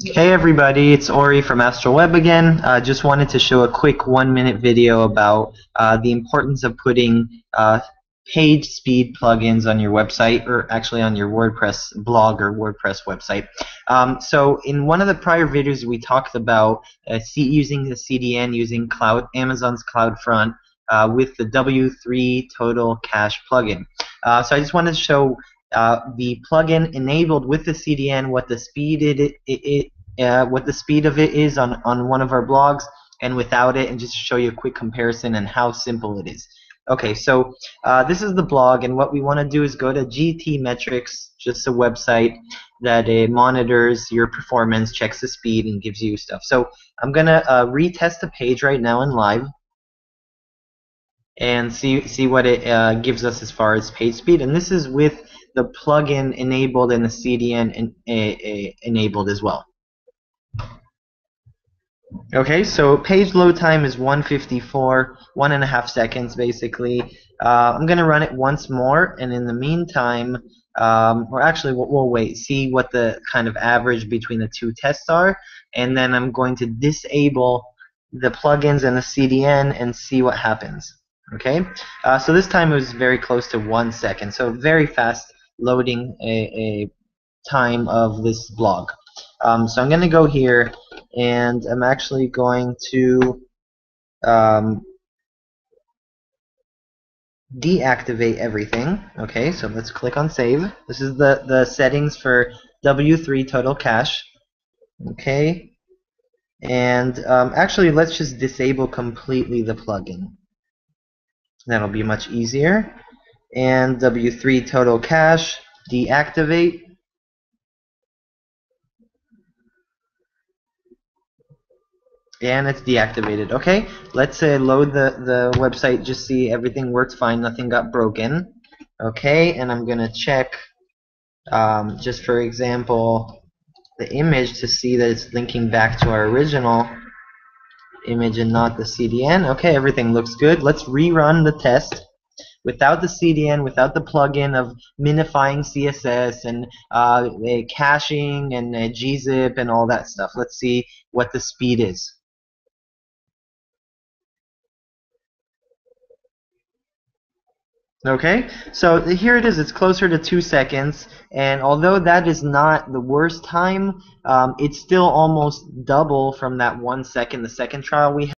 Hey everybody, it's Ori from Astral Web again. Uh, just wanted to show a quick one minute video about uh, the importance of putting uh, page speed plugins on your website or actually on your WordPress blog or WordPress website. Um, so in one of the prior videos we talked about uh, using the CDN using cloud Amazon's CloudFront uh, with the W3 Total Cache plugin. Uh, so I just wanted to show uh, the plugin enabled with the CDN, what the speed it, it, it uh, what the speed of it is on, on one of our blogs, and without it, and just to show you a quick comparison and how simple it is. Okay, so uh, this is the blog, and what we want to do is go to GTmetrix, just a website that uh, monitors your performance, checks the speed, and gives you stuff. So I'm going to uh, retest the page right now in live and see see what it uh, gives us as far as page speed. And this is with the plugin enabled and the CDN in, enabled as well. Okay, so page load time is 154, one and a half seconds basically. Uh, I'm going to run it once more, and in the meantime, um, or actually we'll, we'll, wait, see what the kind of average between the two tests are, and then I'm going to disable the plugins and the CDN and see what happens. Okay, uh, so this time it was very close to one second, so very fast loading a, a time of this blog. Um, so I'm going to go here and I'm actually going to um, deactivate everything. Okay, so let's click on save. This is the, the settings for W3 Total Cache. Okay, and um, actually let's just disable completely the plugin. That'll be much easier. And W3 Total Cache, deactivate. and it's deactivated. Okay, let's uh, load the, the website, just see everything works fine, nothing got broken. Okay, and I'm going to check, um, just for example, the image to see that it's linking back to our original image and not the CDN. Okay, everything looks good. Let's rerun the test without the CDN, without the plugin of minifying CSS and uh, caching and gzip and all that stuff. Let's see what the speed is. Okay, so here it is. It's closer to two seconds, and although that is not the worst time, um, it's still almost double from that one second, the second trial we had.